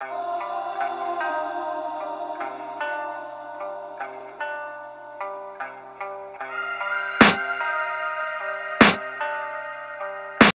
Oh.